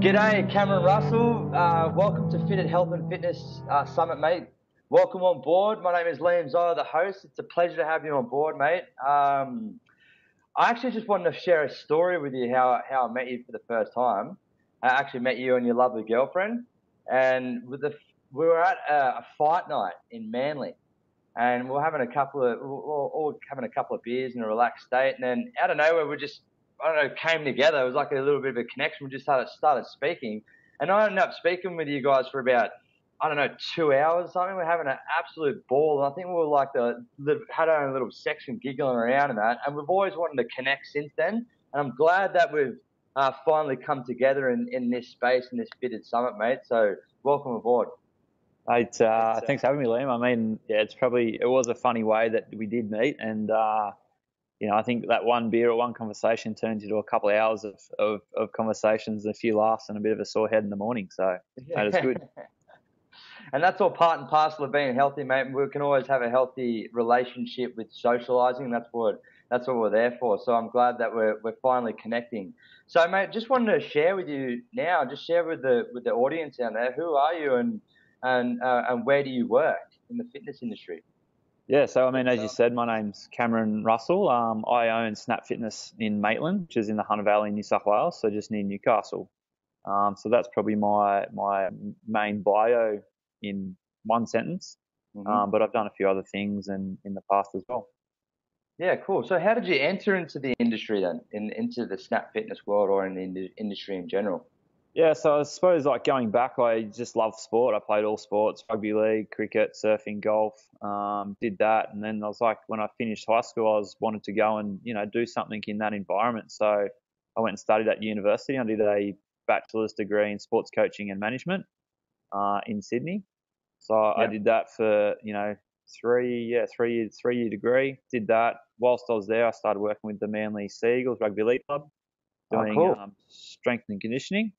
G'day, Cameron Russell. Uh, welcome to Fitted Health and Fitness uh, Summit, mate. Welcome on board. My name is Liam Zollo, the host. It's a pleasure to have you on board, mate. Um, I actually just wanted to share a story with you how, how I met you for the first time. I actually met you and your lovely girlfriend, and with the, we were at a, a fight night in Manly, and we are having a couple of we we're all having a couple of beers in a relaxed state, and then out of nowhere we just I don't know, came together. It was like a little bit of a connection. We just started started speaking, and I ended up speaking with you guys for about I don't know two hours or something. We're having an absolute ball, and I think we were like the, the had our own little section giggling around and that. And we've always wanted to connect since then, and I'm glad that we've uh, finally come together in, in this space in this fitted summit, mate. So welcome aboard. Mate, uh, thanks for having me, Liam. I mean, yeah, it's probably it was a funny way that we did meet, and uh, you know, I think that one beer or one conversation turns into a couple of hours of, of, of conversations, a few laughs, and a bit of a sore head in the morning. So that is good. and that's all part and parcel of being healthy, mate. We can always have a healthy relationship with socializing. That's what that's what we're there for. So I'm glad that we're we're finally connecting. So, mate, just wanted to share with you now. Just share with the with the audience out there. Who are you, and and uh, and where do you work in the fitness industry? Yeah, so I mean, as you said, my name's Cameron Russell. Um, I own Snap Fitness in Maitland, which is in the Hunter Valley, New South Wales, so just near Newcastle. Um, so that's probably my my main bio in one sentence. Mm-hmm. Um, but I've done a few other things in, in the past as well. Yeah, cool. So how did you enter into the industry then, in, into the Snap Fitness world or in the industry in general? Yeah, so I suppose like going back, I just love sport. I played all sports: rugby league, cricket, surfing, golf. Um, did that, and then I was like, when I finished high school, I was wanted to go and you know do something in that environment. So I went and studied at university. I did a bachelor's degree in sports coaching and management uh, in Sydney. So I did that for you know three yeah three years three year degree. Did that whilst I was there. I started working with the Manly Sea Eagles Rugby League Club, oh, doing oh, cool. um, strength and conditioning.